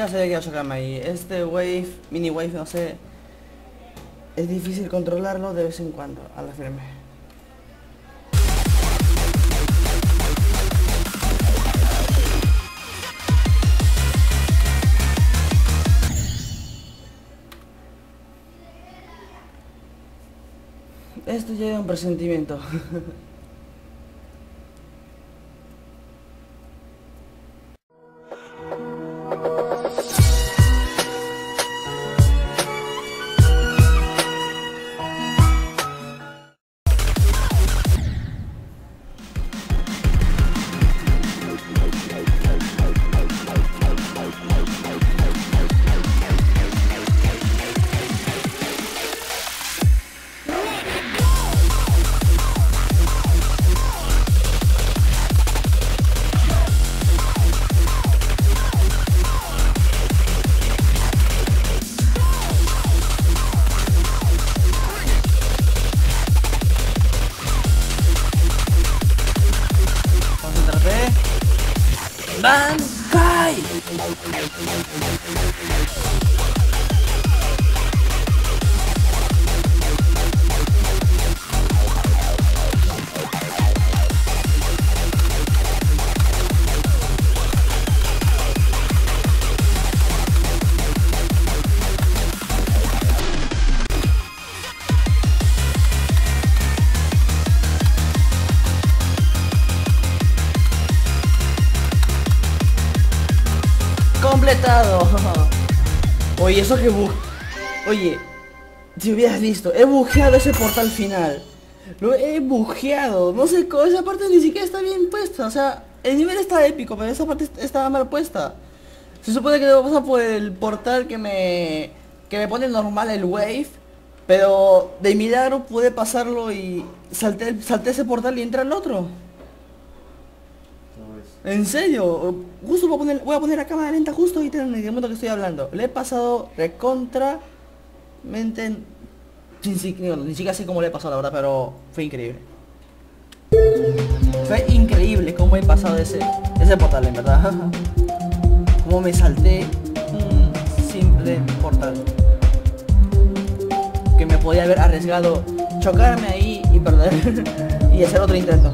Ya sé que quiero sacarme ahí. Este wave, mini wave, no sé. Es difícil controlarlo de vez en cuando, a la firme. Esto ya era un presentimiento. 満開 Completado. Oye, eso que bu... Oye, si hubieras visto, he bujeado ese portal final. Lo he bujeado. No sé, esa parte ni siquiera está bien puesta. O sea, el nivel está épico, pero esa parte est- estaba mal puesta. Se supone que debo pasar por el portal que me... Que me pone normal el wave. Pero de milagro pude pasarlo y salté, salté ese portal y entré al otro. En serio, justo voy a poner, voy a poner la cámara lenta justo ahorita en el momento que estoy hablando. Le he pasado recontra mente sin, si- no, ni siquiera sé cómo le he pasado la verdad, pero fue increíble. Fue increíble cómo he pasado ese, ese portal en verdad. Cómo me salté un simple portal. Que me podía haber arriesgado chocarme ahí y perder y hacer otro intento.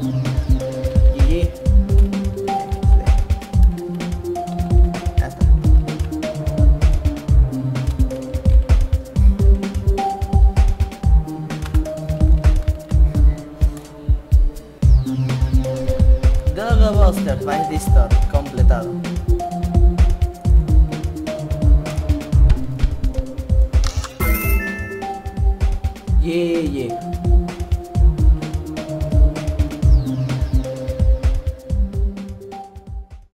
Buster by Distor completado. Yeah, yeah.